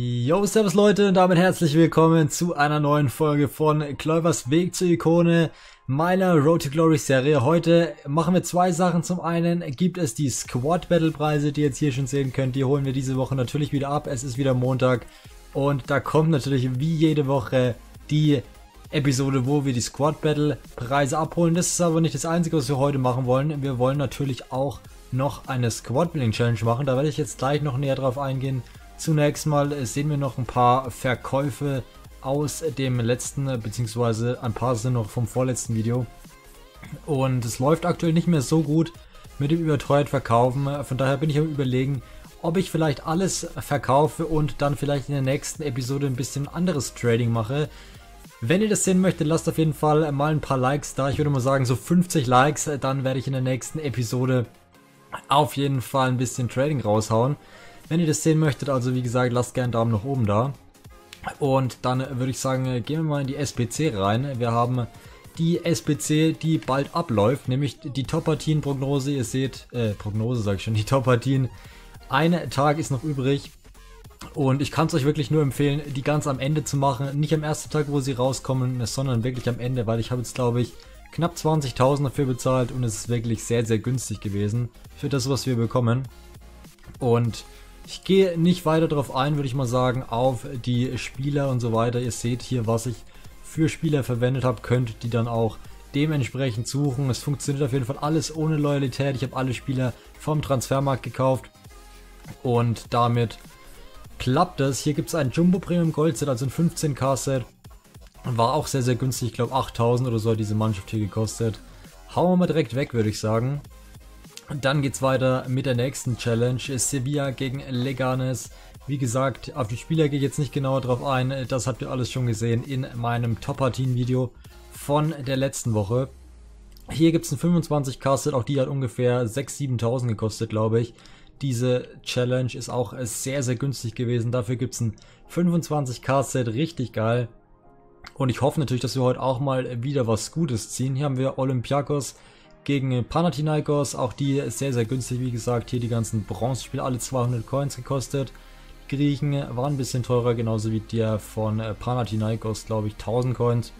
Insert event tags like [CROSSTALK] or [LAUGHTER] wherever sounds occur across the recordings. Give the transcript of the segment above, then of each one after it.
Yo, servus Leute und damit herzlich willkommen zu einer neuen Folge von Clovers Weg zur Ikone meiner Road to Glory Serie. Heute machen wir zwei Sachen. Zum einen gibt es die Squad Battle Preise, die ihr jetzt hier schon sehen könnt. Die holen wir diese Woche natürlich wieder ab. Es ist wieder Montag und da kommt natürlich wie jede Woche die Episode, wo wir die Squad Battle Preise abholen. Das ist aber nicht das einzige, was wir heute machen wollen. Wir wollen natürlich auch noch eine Squad Building Challenge machen. Da werde ich jetzt gleich noch näher drauf eingehen. Zunächst mal sehen wir noch ein paar Verkäufe aus dem letzten, beziehungsweise ein paar sind noch vom vorletzten Video. Und es läuft aktuell nicht mehr so gut mit dem überteuert Verkaufen. Von daher bin ich am überlegen, ob ich vielleicht alles verkaufe und dann vielleicht in der nächsten Episode ein bisschen anderes Trading mache. Wenn ihr das sehen möchtet, lasst auf jeden Fall mal ein paar Likes da. Ich würde mal sagen, so 50 Likes, dann werde ich in der nächsten Episode auf jeden Fall ein bisschen Trading raushauen. Wenn ihr das sehen möchtet, also wie gesagt, lasst gerne einen Daumen nach oben da. Und dann würde ich sagen, gehen wir mal in die SPC rein. Wir haben die SPC, die bald abläuft, nämlich die Top-Partien-Prognose. Ihr seht, äh, Prognose sage ich schon, die Top-Partien. Ein Tag ist noch übrig. Und ich kann es euch wirklich nur empfehlen, die ganz am Ende zu machen. Nicht am ersten Tag, wo sie rauskommen, sondern wirklich am Ende, weil ich habe jetzt, glaube ich, knapp 20.000 dafür bezahlt und es ist wirklich sehr, sehr günstig gewesen für das, was wir bekommen. Und ich gehe nicht weiter darauf ein, würde ich mal sagen, auf die Spieler und so weiter. Ihr seht hier, was ich für Spieler verwendet habe, könnt die dann auch dementsprechend suchen. Es funktioniert auf jeden Fall alles ohne Loyalität. Ich habe alle Spieler vom Transfermarkt gekauft und damit klappt es. Hier gibt es ein Jumbo Premium Gold Set, also ein 15k Set. War auch sehr, sehr günstig. Ich glaube 8000 oder so hat diese Mannschaft hier gekostet. Hauen wir mal direkt weg, würde ich sagen. Und dann geht's weiter mit der nächsten Challenge. Sevilla gegen Leganes. Wie gesagt, auf die Spieler gehe ich jetzt nicht genauer drauf ein. Das habt ihr alles schon gesehen in meinem Top-Partien-Video von der letzten Woche. Hier gibt es ein 25k-Set, auch die hat ungefähr 6.000, 7.000 gekostet, glaube ich. Diese Challenge ist auch sehr, sehr günstig gewesen. Dafür gibt es ein 25k-Set, richtig geil. Und ich hoffe natürlich, dass wir heute auch mal wieder was Gutes ziehen. Hier haben wir Olympiakos gegen Panathinaikos. Auch die sehr, sehr günstig, wie gesagt. Hier die ganzen Bronzespiele, alle 200 Coins gekostet. Griechen waren ein bisschen teurer, genauso wie der von Panathinaikos, glaube ich, 1000 Coins.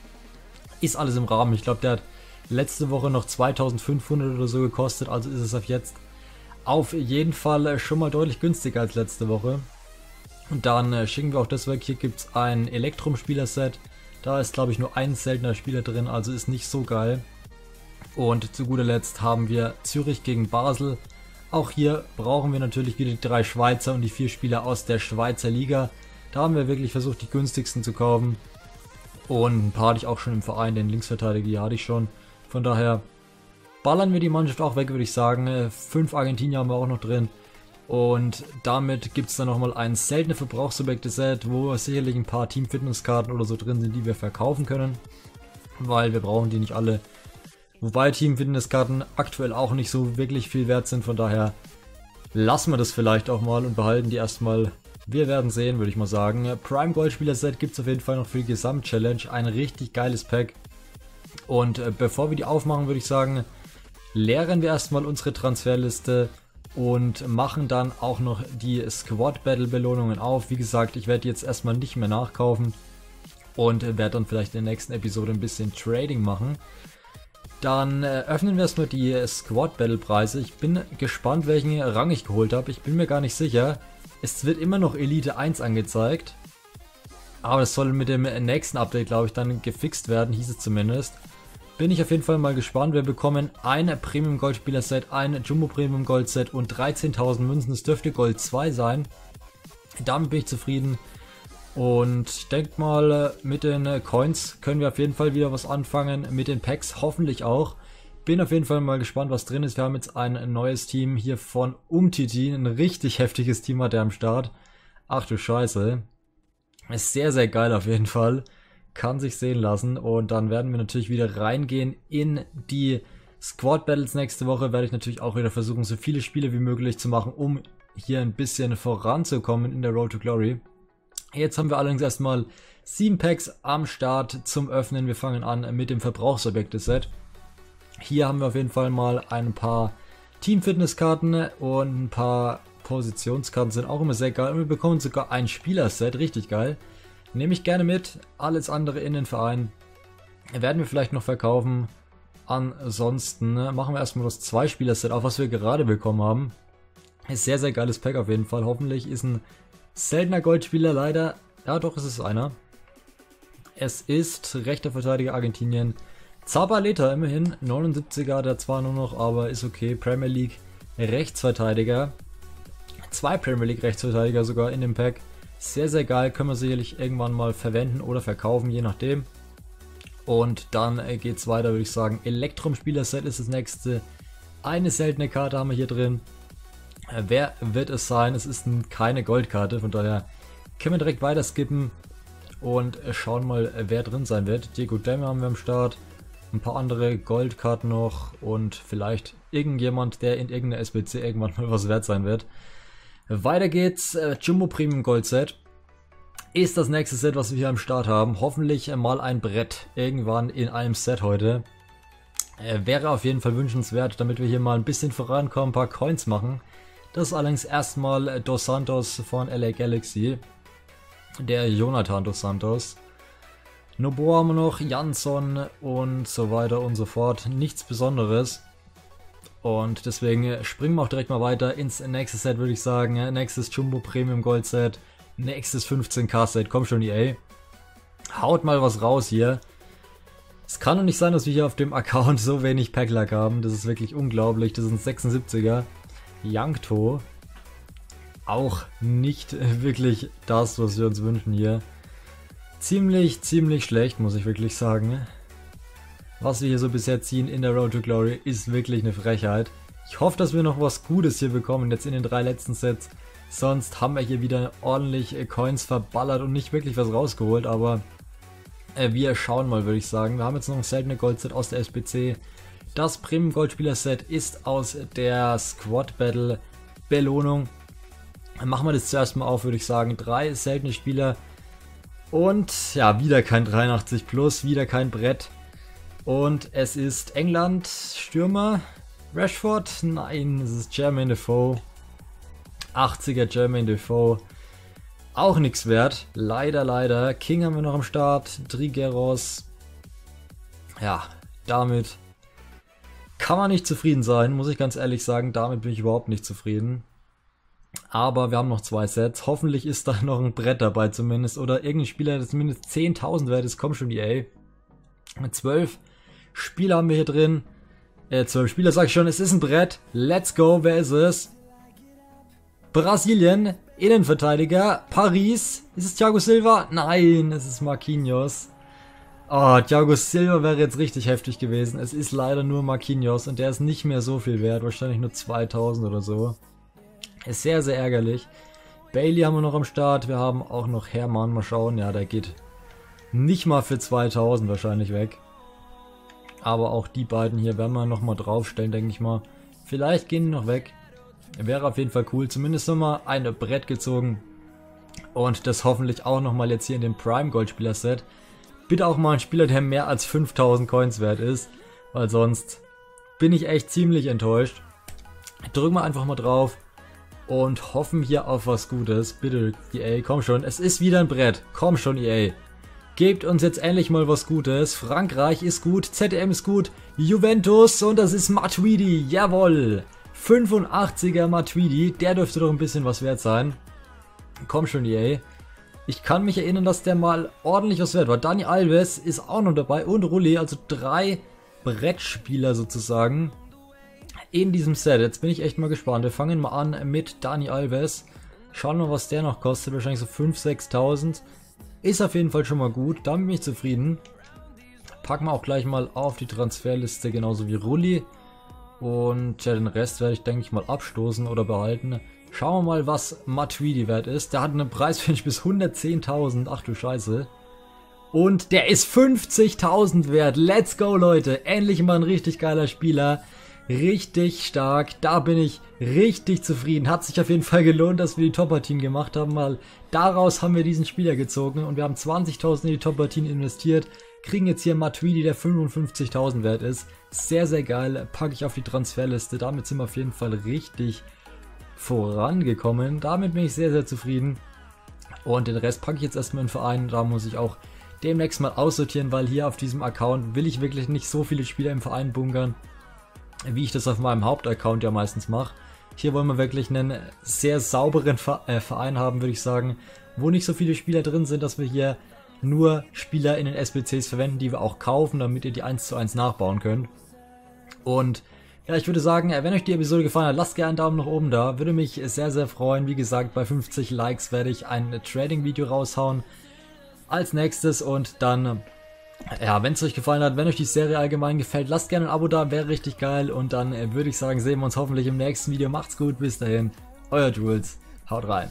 Ist alles im Rahmen. Ich glaube, der hat letzte Woche noch 2500 oder so gekostet, also ist es auf jetzt auf jeden Fall schon mal deutlich günstiger als letzte Woche. Und dann äh, schicken wir auch das weg. Hier gibt es ein Elektrum-Spieler-Set. Da ist, glaube ich, nur ein seltener Spieler drin, also ist nicht so geil. Und zu guter Letzt haben wir Zürich gegen Basel. Auch hier brauchen wir natürlich wieder die drei Schweizer und die vier Spieler aus der Schweizer Liga. Da haben wir wirklich versucht, die günstigsten zu kaufen. Und ein paar hatte ich auch schon im Verein, den Linksverteidiger, die hatte ich schon. Von daher ballern wir die Mannschaft auch weg, würde ich sagen. Fünf Argentinier haben wir auch noch drin. Und damit gibt es dann nochmal ein seltene Verbrauchsobjekte-Set, wo sicherlich ein paar Team-Fitness-Karten oder so drin sind, die wir verkaufen können. Weil wir brauchen die nicht alle Wobei Team-Fitness-Karten aktuell auch nicht so wirklich viel wert sind, von daher lassen wir das vielleicht auch mal und behalten die erstmal. Wir werden sehen, würde ich mal sagen. Prime Gold Spieler Set gibt es auf jeden Fall noch für die Gesamt-Challenge. Ein richtig geiles Pack. Und äh, bevor wir die aufmachen, würde ich sagen, leeren wir erstmal unsere Transferliste und machen dann auch noch die Squad Battle Belohnungen auf. Wie gesagt, ich werde jetzt erstmal nicht mehr nachkaufen und werde dann vielleicht in der nächsten Episode ein bisschen Trading machen. Dann äh, öffnen wir erstmal die Squad Battle Preise. Ich bin gespannt, welchen Rang ich geholt habe. Ich bin mir gar nicht sicher. Es wird immer noch Elite 1 angezeigt. Aber das soll mit dem nächsten Update, glaube ich, dann gefixt werden, hieß es zumindest. Bin ich auf jeden Fall mal gespannt. Wir bekommen ein Premium Gold Spieler Set, ein Jumbo Premium Gold Set und 13.000 Münzen. Es dürfte Gold 2 sein. Damit bin ich zufrieden. Und ich denke mal, mit den äh, Coins können wir auf jeden Fall wieder was anfangen. Mit den Packs hoffentlich auch. Bin auf jeden Fall mal gespannt, was drin ist. Wir haben jetzt ein neues Team hier von Umtiti. Ein richtig heftiges Team hat er am Start. Ach du Scheiße. Ist sehr, sehr geil auf jeden Fall. Kann sich sehen lassen. Und dann werden wir natürlich wieder reingehen in die Squad Battles nächste Woche. Werde ich natürlich auch wieder versuchen, so viele Spiele wie möglich zu machen, um hier ein bisschen voranzukommen in der Road to Glory. Jetzt haben wir allerdings erstmal 7 Packs am Start zum Öffnen. Wir fangen an mit dem Verbrauchsobjekte-Set. Hier haben wir auf jeden Fall mal ein paar Team-Fitness-Karten und ein paar Positionskarten sind auch immer sehr geil. Und wir bekommen sogar ein Spielerset, richtig geil. Nehme ich gerne mit. Alles andere in den Verein werden wir vielleicht noch verkaufen. Ansonsten machen wir erstmal das Zwei-Spieler-Set auf, was wir gerade bekommen haben. Ist sehr, sehr geiles Pack auf jeden Fall. Hoffentlich ist ein seltener Goldspieler leider. Ja, doch, es ist einer. Es ist rechter Verteidiger Argentinien. Zabaleta immerhin. 79er, der zwar nur noch, aber ist okay. Premier League Rechtsverteidiger. Zwei Premier League Rechtsverteidiger sogar in dem Pack. Sehr, sehr geil. Können wir sicherlich irgendwann mal verwenden oder verkaufen, je nachdem. Und dann äh, geht es weiter, würde ich sagen. Elektrum-Spieler-Set ist das nächste. Eine seltene Karte haben wir hier drin. Äh, wer wird es sein? Es ist keine Goldkarte, von daher können wir direkt weiter skippen und äh, schauen mal, wer drin sein wird. Diego Demme haben wir am Start. Ein paar andere Goldkarten noch und vielleicht irgendjemand, der in irgendeiner SBC irgendwann [LAUGHS] mal was wert sein wird. Weiter geht's. Jumbo Premium Gold Set ist das nächste Set, was wir hier am Start haben. Hoffentlich mal ein Brett irgendwann in einem Set heute. Äh, wäre auf jeden Fall wünschenswert, damit wir hier mal ein bisschen vorankommen, ein paar Coins machen. Das ist allerdings erstmal Dos Santos von LA Galaxy. Der Jonathan Dos Santos. Noboa haben wir noch, Jansson und so weiter und so fort. Nichts Besonderes. Und deswegen springen wir auch direkt mal weiter ins nächste Set, würde ich sagen. Nächstes Jumbo Premium Gold Set. Nächstes 15k-Set, komm schon EA. Haut mal was raus hier. Es kann doch nicht sein, dass wir hier auf dem Account [LAUGHS] so wenig Packlack haben. Das ist wirklich unglaublich. Das sind 76er. Yankto. Auch nicht [LAUGHS] wirklich das, was wir uns wünschen hier. Ziemlich, ziemlich schlecht, muss ich wirklich sagen. Was wir hier so bisher ziehen in der Road to Glory ist wirklich eine Frechheit. Ich hoffe, dass wir noch was Gutes hier bekommen, jetzt in den drei letzten Sets. Sonst haben wir hier wieder ordentlich äh, Coins verballert und nicht wirklich was rausgeholt, aber äh, wir schauen mal, würde ich sagen. Wir haben jetzt noch ein seltene Goldset aus der SBC. Das Premium Goldspieler Set ist aus der Squad Battle Belohnung. Machen wir das zuerst mal auf, würde ich sagen. Drei seltene Spieler und ja, wieder kein 83 Plus, wieder kein Brett. Und es ist England, Stürmer, Rashford, nein, es ist Jermaine Defoe. 80er Jermaine Defoe. Auch nichts wert. Leider, leider. King haben wir noch am Start. Trigueros. Ja, damit kann man nicht zufrieden sein, muss ich ganz ehrlich sagen. Damit bin ich überhaupt nicht zufrieden. Aber wir haben noch zwei Sets. Hoffentlich ist da [LAUGHS] noch ein Brett dabei zumindest. Oder irgendein Spieler, der zumindest 10.000 wert ist. Komm schon, EA. Mit 12 Spieler haben wir hier drin. Äh, 12 Spieler sag ich schon. Es ist ein Brett. Let's go. Wer ist es? Brasilien, Innenverteidiger, Paris. Ist es Thiago Silva? Nein, es ist Marquinhos. Oh, Thiago Silva wäre jetzt richtig heftig gewesen. Es ist leider nur Marquinhos und der ist nicht mehr so viel wert. Wahrscheinlich nur 2000 oder so. Ist sehr, sehr ärgerlich. Bailey haben wir noch am Start. Wir haben auch noch Hermann. Mal schauen. Ja, der geht nicht mal für 2000 wahrscheinlich weg. Aber auch die beiden hier werden wir nochmal draufstellen, denke ich mal. Vielleicht gehen die noch weg. Wäre auf jeden Fall cool. Zumindest nochmal ein Brett gezogen. Und das hoffentlich auch nochmal jetzt hier in dem Prime Goldspieler Set. Bitte auch mal ein Spieler, der mehr als 5000 Coins wert ist. Weil sonst bin ich echt ziemlich enttäuscht. Drücken wir einfach mal drauf. Und hoffen hier auf was Gutes. Bitte, EA, komm schon. Es ist wieder ein Brett. Komm schon, EA. Gebt uns jetzt endlich mal was Gutes. Frankreich ist gut, ZDM ist gut, Juventus und das ist Matuidi. Jawoll. 85er Matuidi, der dürfte doch ein bisschen was wert sein. Komm schon, EA. Ich kann mich erinnern, dass der mal ordentlich was wert war. Dani Alves ist auch noch dabei und Rulli, also drei Brettspieler sozusagen in diesem Set. Jetzt bin ich echt mal gespannt. Wir fangen mal an mit Dani Alves. Schauen wir mal, was der noch kostet. Wahrscheinlich so 5.000, 6.000. Ist auf jeden Fall schon mal gut. Damit bin ich zufrieden. Packen wir auch gleich mal auf die Transferliste, genauso wie Rulli. Und ja, den Rest werde ich, denke ich mal, abstoßen oder behalten. Schauen wir mal, was Matuidi wert ist. Der hat einen Preis, finde ich, bis 110.000. Ach du Scheiße. Und der ist 50.000 wert. Let's go, Leute. Endlich mal ein richtig geiler Spieler. Richtig stark. Da bin ich richtig zufrieden. Hat sich auf jeden Fall gelohnt, dass wir die Top-Partien gemacht haben, weil daraus haben wir diesen Spieler gezogen und wir haben 20.000 in die Top-Partien investiert kriegen jetzt hier Matuidi, der 55.000 wert ist. Sehr, sehr geil. Packe ich auf die Transferliste. Damit sind wir auf jeden Fall richtig vorangekommen. Damit bin ich sehr, sehr zufrieden. Und den Rest packe ich jetzt erstmal in Verein. Da muss ich auch demnächst mal aussortieren, weil hier auf diesem Account will ich wirklich nicht so viele Spieler im Verein bunkern, wie ich das auf meinem Hauptaccount ja meistens mache. Hier wollen wir wirklich einen sehr sauberen äh, Verein haben, würde ich sagen, wo nicht so viele Spieler drin sind, dass wir hier nur Spieler in den SBCs verwenden, die wir auch kaufen, damit ihr die 1 zu 1 nachbauen könnt. Und ja, ich würde sagen, wenn euch die Episode gefallen hat, lasst gerne einen Daumen nach oben da. Würde mich sehr, sehr freuen. Wie gesagt, bei 50 Likes werde ich ein Trading-Video raushauen als nächstes und dann, ja, wenn es euch gefallen hat, wenn euch die Serie allgemein gefällt, lasst gerne ein Abo da, wäre richtig geil und dann äh, würde ich sagen, sehen wir uns hoffentlich im nächsten Video. Macht's gut, bis dahin, euer Jules, haut rein.